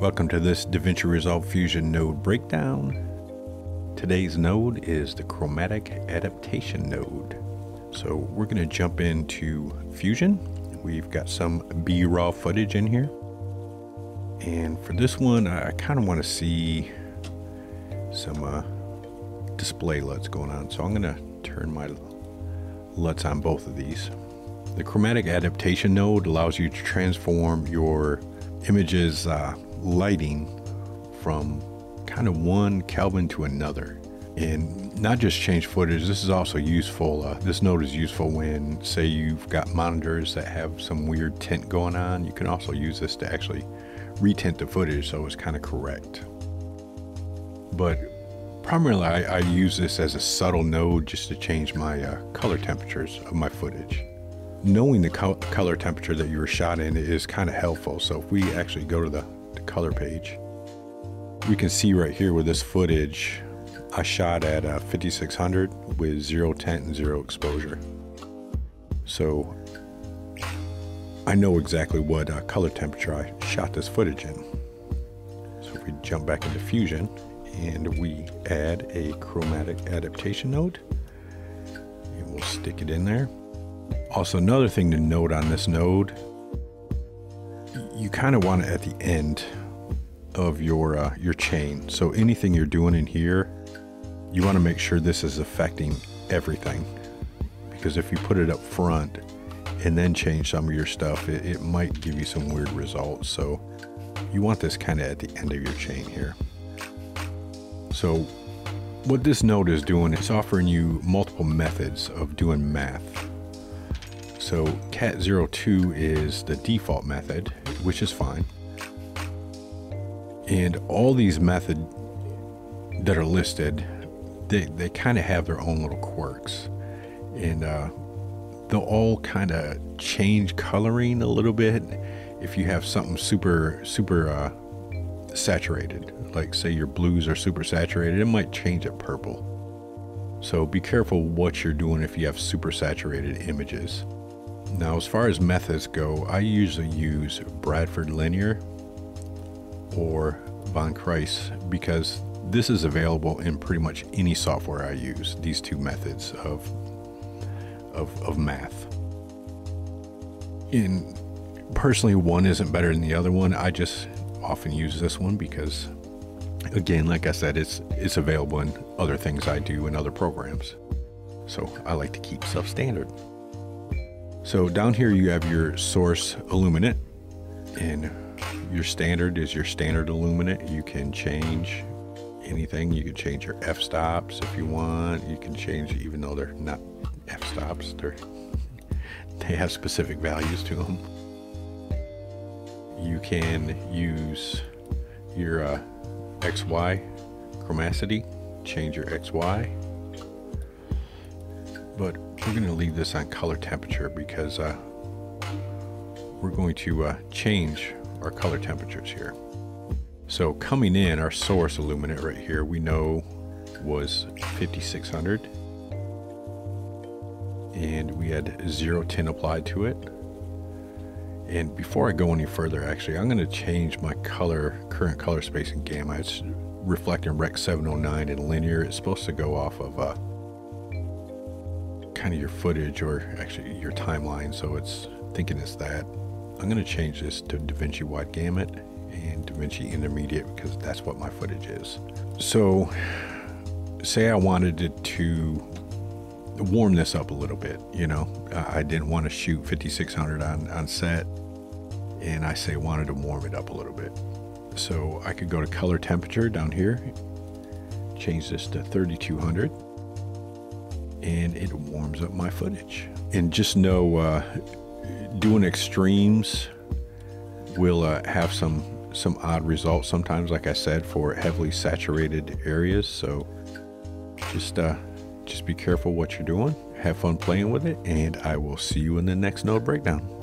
Welcome to this DaVinci Resolve Fusion node breakdown. Today's node is the chromatic adaptation node. So we're going to jump into Fusion. We've got some B-raw footage in here. And for this one, I kind of want to see some uh, display LUTs going on. So I'm going to turn my LUTs on both of these. The chromatic adaptation node allows you to transform your image's uh, lighting from kind of one Kelvin to another. And not just change footage, this is also useful. Uh, this node is useful when, say, you've got monitors that have some weird tint going on. You can also use this to actually retint the footage so it's kind of correct. But primarily, I, I, use this as a subtle node just to change my uh, color temperatures of my footage. Knowing the co color temperature that you were shot in is kind of helpful. So if we actually go to the, the color page, we can see right here with this footage, I shot at uh, 5600 with zero tint and zero exposure. So I know exactly what uh, color temperature I shot this footage in. So if we jump back into Fusion and we add a chromatic adaptation node, and we'll stick it in there. Also, another thing to note on this node, you kind of want it at the end of your uh, your chain. So anything you're doing in here, you want to make sure this is affecting everything. Because if you put it up front and then change some of your stuff, it, it might give you some weird results. So you want this kind of at the end of your chain here. So what this node is doing is offering you multiple methods of doing math. So cat02 is the default method, which is fine. And all these methods that are listed, they, they kind of have their own little quirks. And uh, they'll all kind of change coloring a little bit if you have something super, super uh, saturated. Like say your blues are super saturated, it might change it purple. So be careful what you're doing if you have super saturated images. Now, as far as methods go, I usually use Bradford Linear or Von Kries because this is available in pretty much any software I use, these two methods of, of, of math. In personally, one isn't better than the other one. I just often use this one because again, like I said, it's, it's available in other things I do in other programs. So I like to keep stuff standard. So down here you have your source illuminant and your standard is your standard illuminant. You can change anything. You can change your f-stops if you want. You can change, even though they're not f-stops, they're they have specific values to them. You can use your uh, XY chromacity, change your XY. But we're going to leave this on color temperature because uh, we're going to uh, change our color temperatures here. So coming in, our source illuminant right here, we know was 5600 and we had zero tint applied to it. And before I go any further, actually, I'm going to change my color, current color space in gamma. It's reflecting Rec 709 and linear. It's supposed to go off of uh, kind of your footage or actually your timeline. So it's thinking it's that. I'm going to change this to DaVinci Wide Gamut and DaVinci Intermediate because that's what my footage is. So say I wanted it to warm this up a little bit, you know, I didn't want to shoot 5600 on, on set and I say wanted to warm it up a little bit. So I could go to color temperature down here, change this to 3200 and it warms up my footage. And just know uh, doing extremes will uh, have some some odd results sometimes like I said for heavily saturated areas. So just uh just be careful what you're doing. Have fun playing with it and I will see you in the next node breakdown